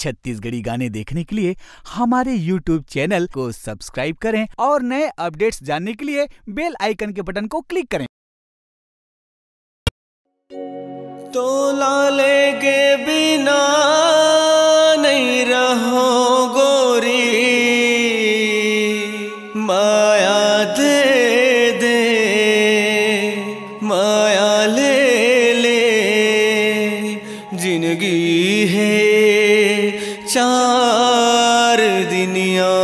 छत्तीसगढ़ी गाने देखने के लिए हमारे यूट्यूब चैनल को सब्सक्राइब करें और नए अपडेट्स जानने के लिए बेल आइकन के बटन को क्लिक करें। तो लाले के बिना नहीं रहो गोरी, माया दे चार दुनिया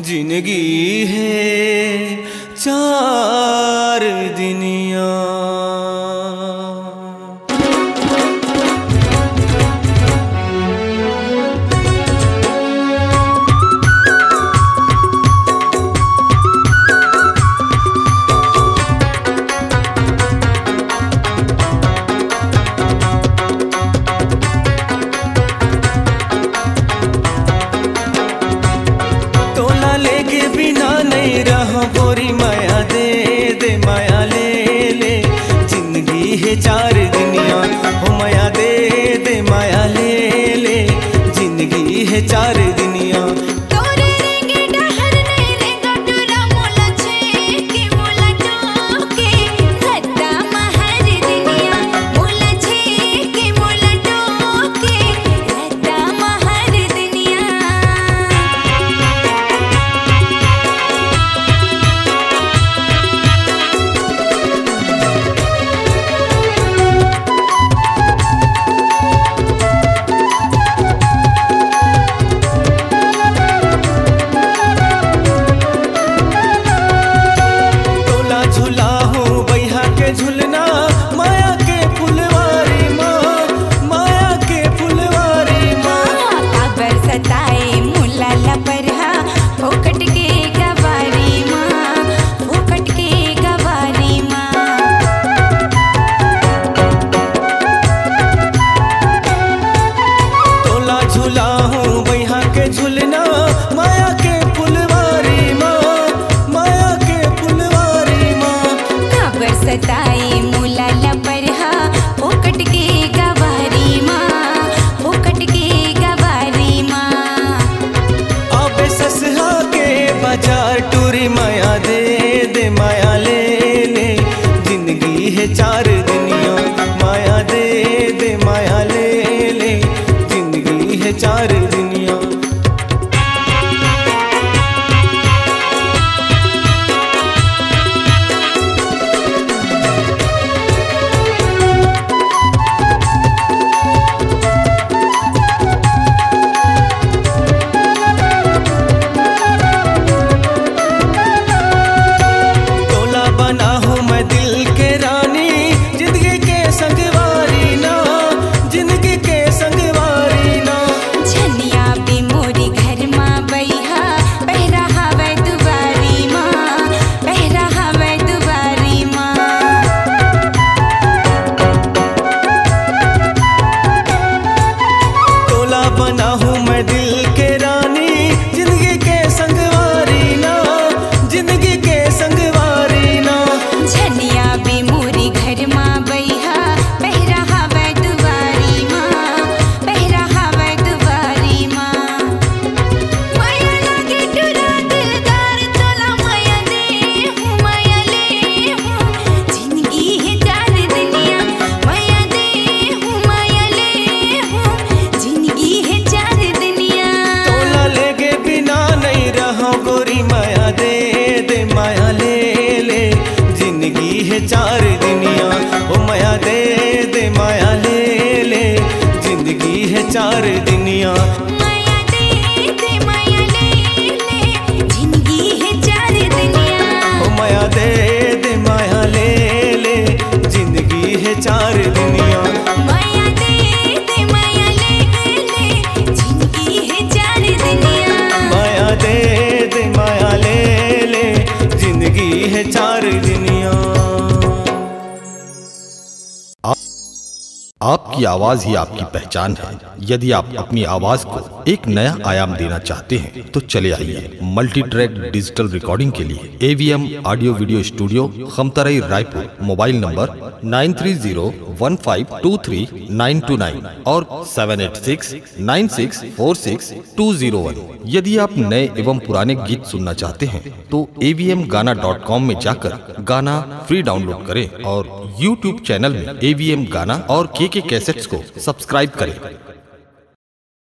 ज़िंदगी है। चार दुनिया चार बना हो ये चार दुनिया ओ माया दे दे माया ले ले। ज़िंदगी है चार दुनिया। माया माया ले ले। ज़िंदगी है चार दुनिया। माया माया ले ले। ज़िंदगी है चार आपकी आवाज़ ही आपकी पहचान है। यदि आप अपनी आवाज़ को एक नया आयाम देना चाहते हैं तो चले आइए मल्टी ट्रैक डिजिटल रिकॉर्डिंग के लिए AVM audio video studio Khamtarai Raipur, mobile number nine three zero one five two three nine two nine और seven eight six nine six four six two zero one. यदि आप नए एवं पुराने गीत सुनना चाहते हैं तो एवीएम गाना डॉट कॉम में जाकर गाना फ्री डाउनलोड करें और यूट्यूब चैनल में एवीएम गाना और के के कैसेट्स को सब्सक्राइब करें।